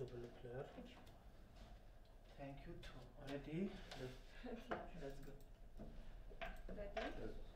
to double clear. Thank you too. Ready? Let's, let's go. Ready?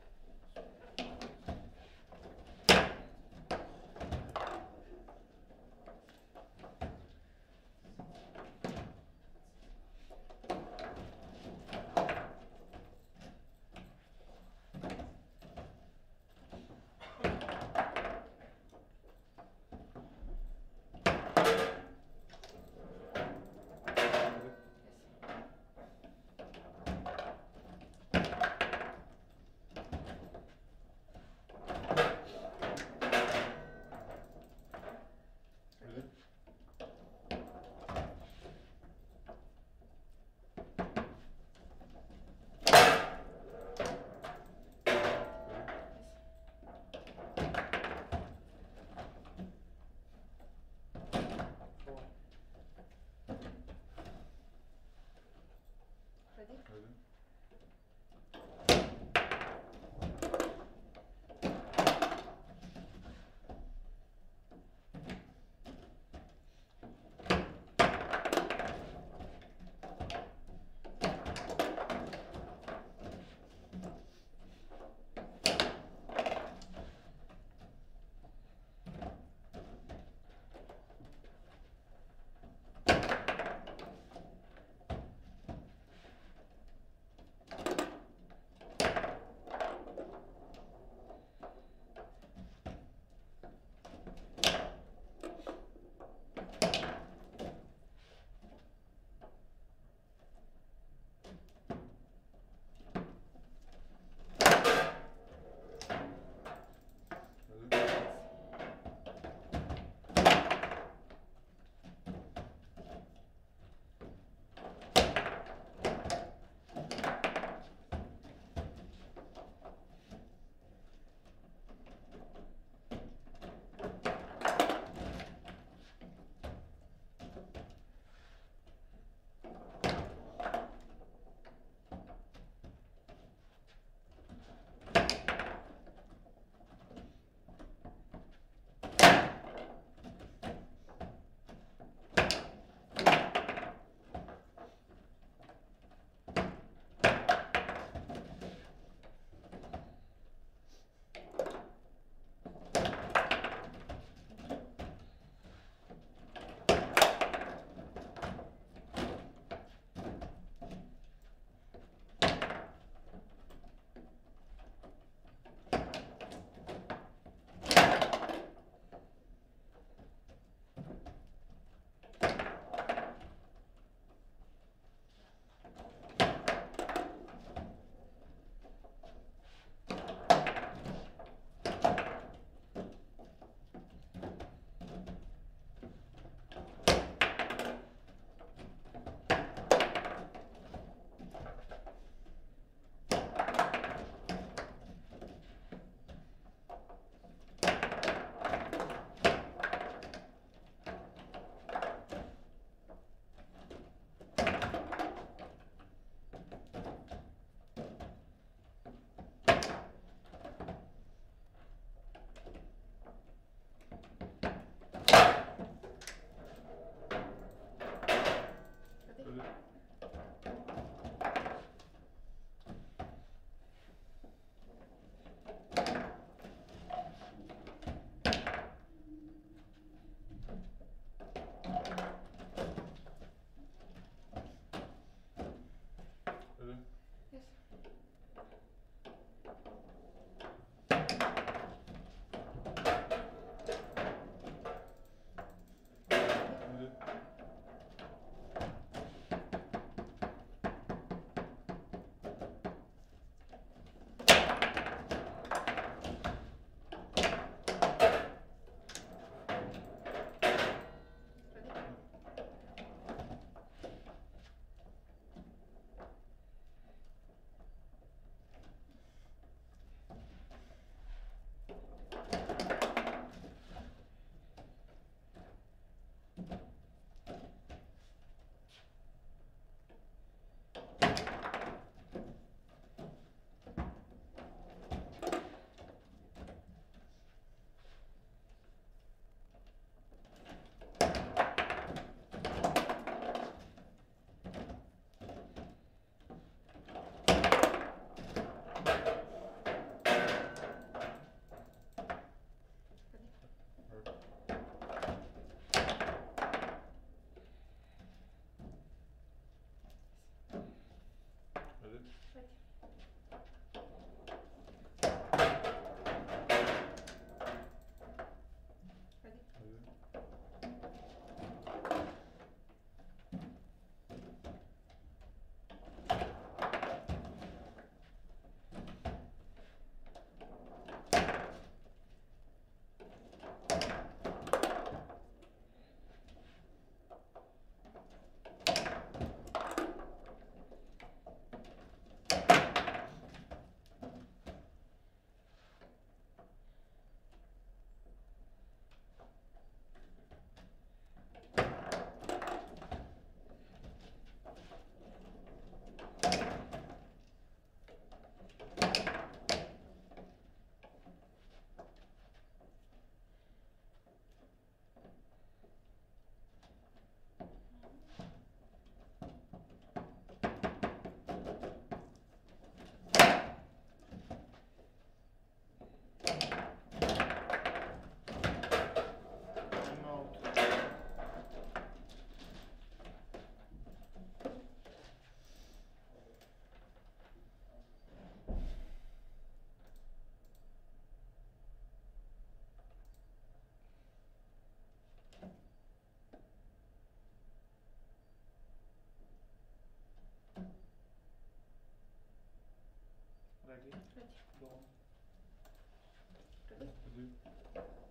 D'accord.